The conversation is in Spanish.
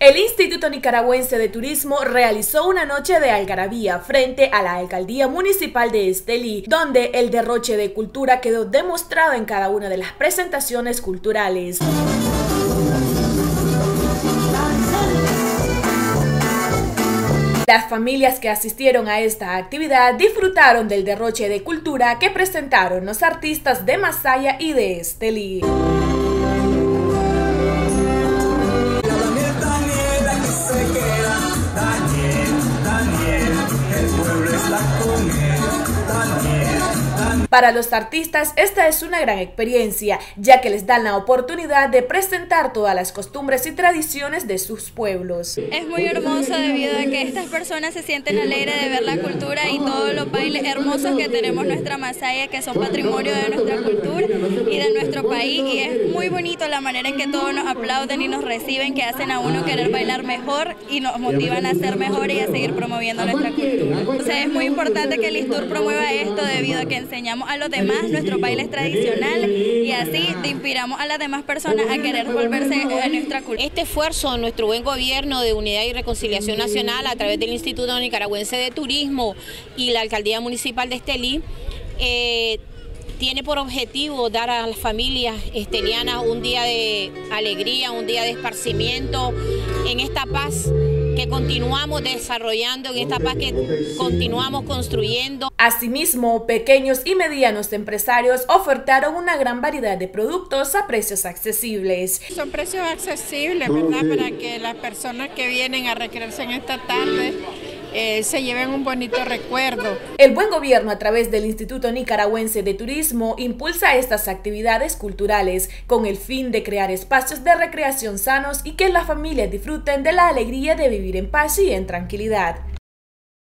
El Instituto Nicaragüense de Turismo realizó una noche de algarabía frente a la Alcaldía Municipal de Estelí, donde el derroche de cultura quedó demostrado en cada una de las presentaciones culturales. Las familias que asistieron a esta actividad disfrutaron del derroche de cultura que presentaron los artistas de Masaya y de Estelí. con él, para los artistas esta es una gran experiencia, ya que les dan la oportunidad de presentar todas las costumbres y tradiciones de sus pueblos. Es muy hermoso debido a que estas personas se sienten alegres de ver la cultura y todos los bailes hermosos que tenemos nuestra Masaya, que son patrimonio de nuestra cultura y de nuestro país. Y es muy bonito la manera en que todos nos aplauden y nos reciben, que hacen a uno querer bailar mejor y nos motivan a ser mejores y a seguir promoviendo nuestra cultura. O sea, es muy importante que el ISTUR promueva esto debido a que enseñamos a los demás nuestro baile tradicional y así inspiramos a las demás personas a querer volverse a nuestra cultura. Este esfuerzo nuestro buen gobierno de unidad y reconciliación nacional a través del Instituto Nicaragüense de Turismo y la Alcaldía Municipal de Estelí eh, tiene por objetivo dar a las familias estelianas un día de alegría, un día de esparcimiento en esta paz que continuamos desarrollando, en esta paz que continuamos construyendo. Asimismo, pequeños y medianos empresarios ofertaron una gran variedad de productos a precios accesibles. Son precios accesibles, ¿verdad? Para que las personas que vienen a recrearse en esta tarde eh, se lleven un bonito recuerdo. El buen gobierno a través del Instituto Nicaragüense de Turismo impulsa estas actividades culturales con el fin de crear espacios de recreación sanos y que las familias disfruten de la alegría de vivir en paz y en tranquilidad.